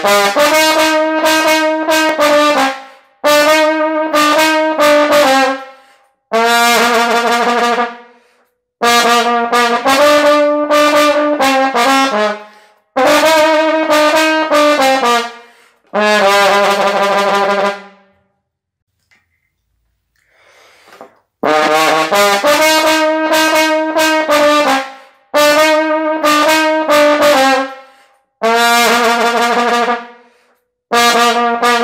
Bye. Bye.